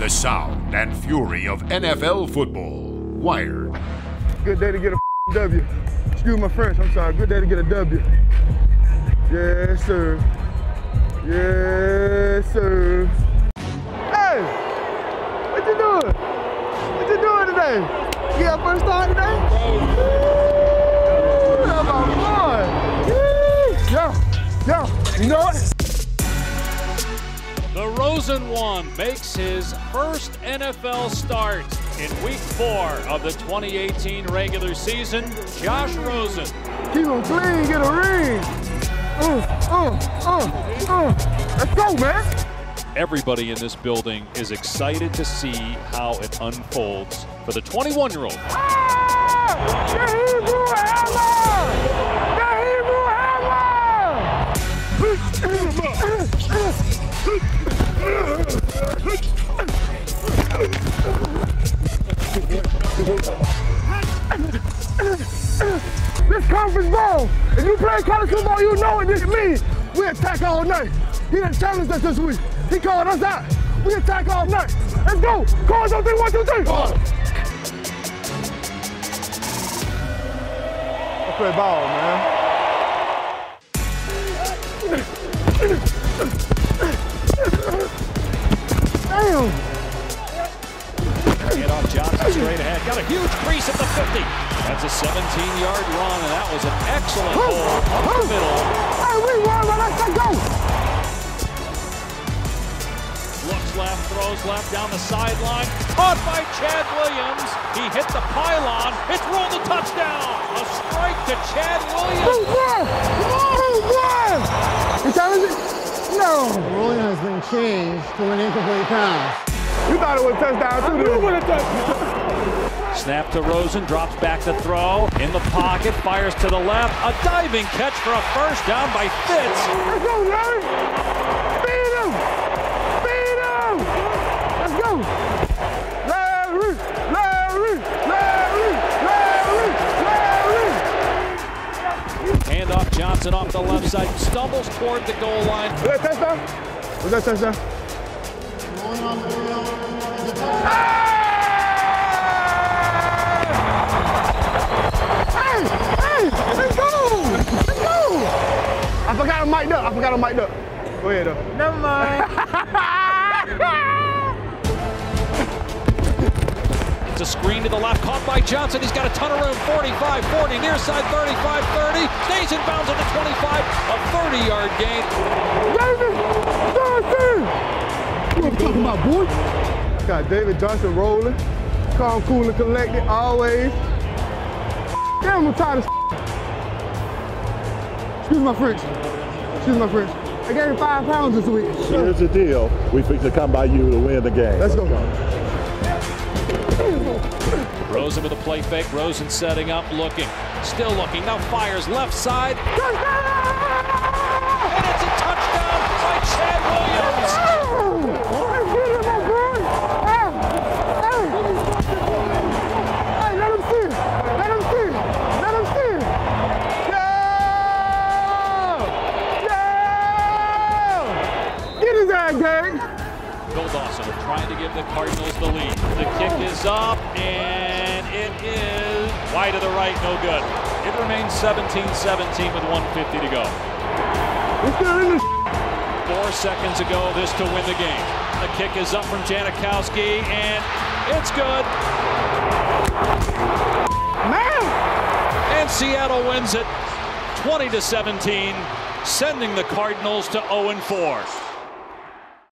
The sound and fury of NFL football. Wired. Good day to get a W. Excuse my French, I'm sorry. Good day to get a W. Yes, sir. Yes, sir. Hey, what you doing? What you doing today? You got first start today? Woo, That's my boy. Yo, yo, you know what? The Rosen one makes his first NFL start in week four of the 2018 regular season. Josh Rosen. Keep him clean, get a ring. Uh, uh, uh, uh. Let's go, man. Everybody in this building is excited to see how it unfolds for the 21 year old. Ah! The Hebrew This conference ball, if you play college football, you know what this means. We attack all night. He done challenged us this week. He called us out. We attack all night. Let's go. Call something, one, two, three. I play ball, man. 50. That's a 17-yard run, and that was an excellent ball up the middle. Hey, we won, let's go. Looks left, throws left down the sideline. Caught by Chad Williams. He hit the pylon. It's ruled a touchdown. A strike to Chad Who Williams. won? Who won? You challenge it? No. The ruling has been changed to an incomplete pass. You thought it was a touchdown too, didn't you? Snap to Rosen, drops back to throw. In the pocket, fires to the left. A diving catch for a first down by Fitz. Let's go, Larry. Beat him. Beat him. Let's go. Larry, Larry, Larry, Larry, Larry. Handoff Johnson off the left side, stumbles toward the goal line. Was that touchdown? Was that touchdown? I forgot I'm mic'd up. I forgot I'm mic'd up. Go ahead, though. Never mind. It's a screen to the left, caught by Johnson. He's got a ton of room. 45, 40, near side 35, 30. Stays in bounds at the 25. A 30-yard gain. David Johnson! What I'm talking about, boy? Got David Johnson rolling. Calm, cool, and collected, always. Damn, I'm tired of Excuse my French. Excuse my French. I gained five pounds this week. Here's the deal. We fix to come by you to win the game. Let's go. Rosen with a play fake. Rosen setting up, looking. Still looking. Now fires left side. And Phil Dawson trying to give the Cardinals the lead. The kick is up, and it is wide to the right, no good. It remains 17-17 with 150 to go. Four seconds ago, this to win the game. The kick is up from Janikowski, and it's good. Man! And Seattle wins it 20 to 17, sending the Cardinals to 0 4.